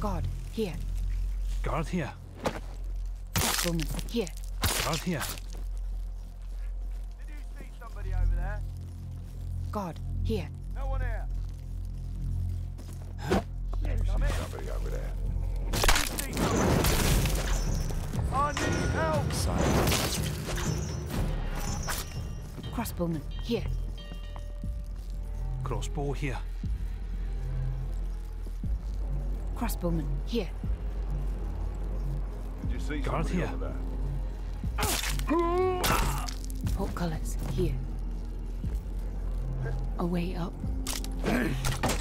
Guard, here. Guard here. Crossbowman, here. Guard here. Did you see somebody over there? Guard, here. No one here. Come in. Somebody over there. Did you see somebody? I need help. Silence. Crossbowman, here. Crossbow here. Crossbowman, here. Did you see Guard here. over there? Portcullis, here. A way up.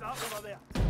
Who's that over there?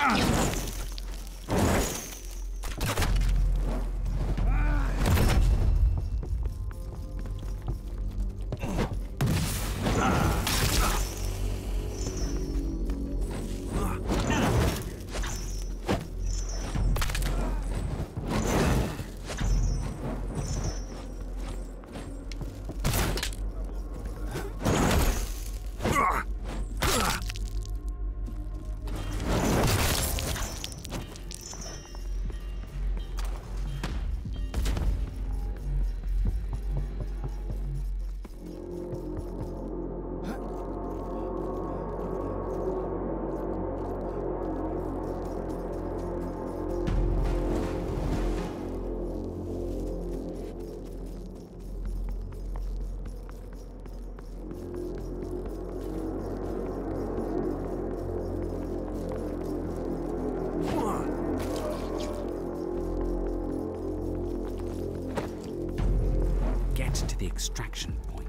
Get extraction point.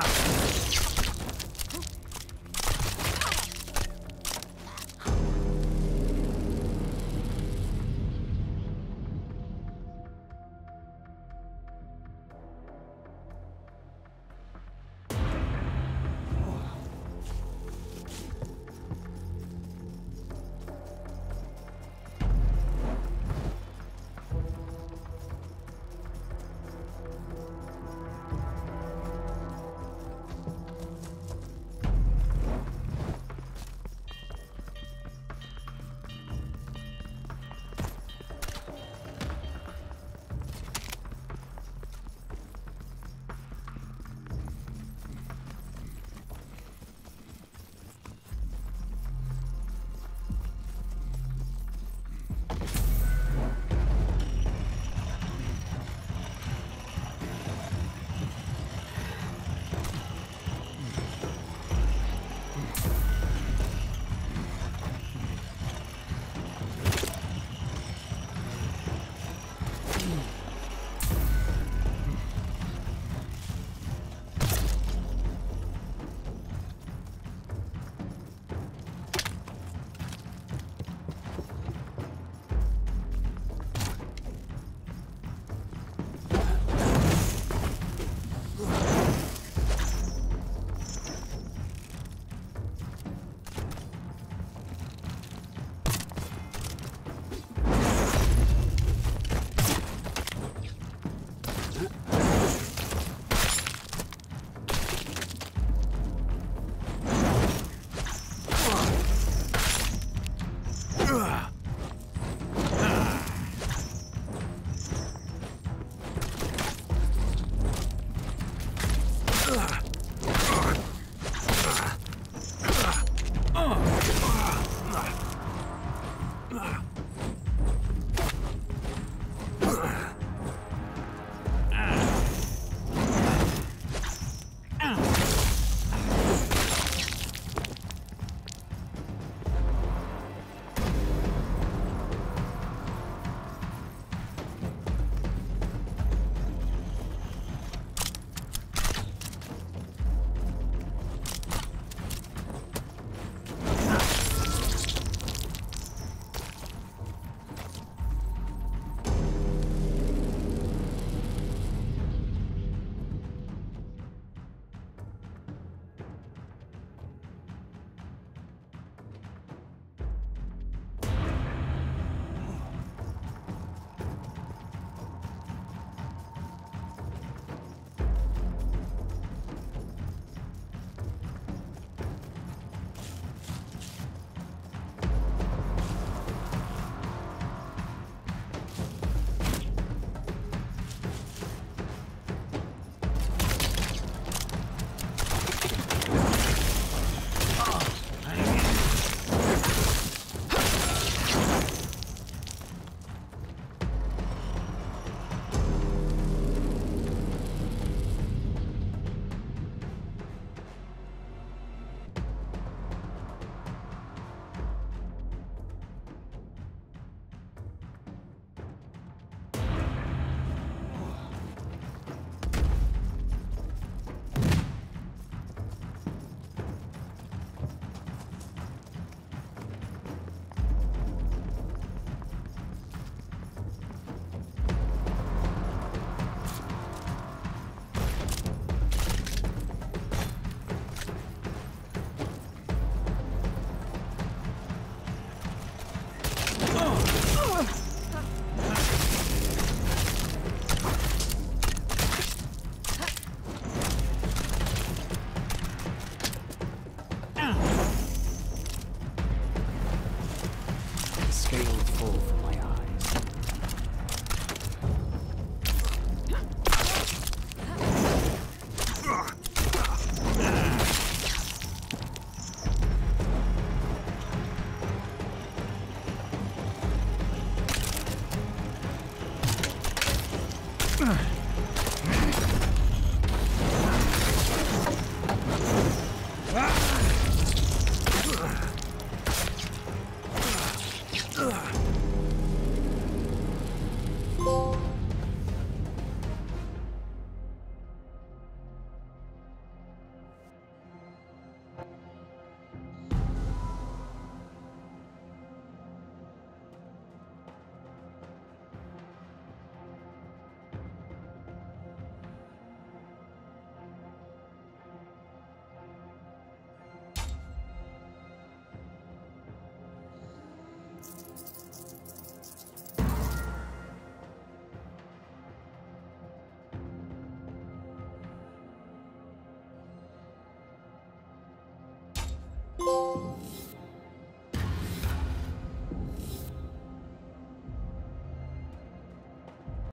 さ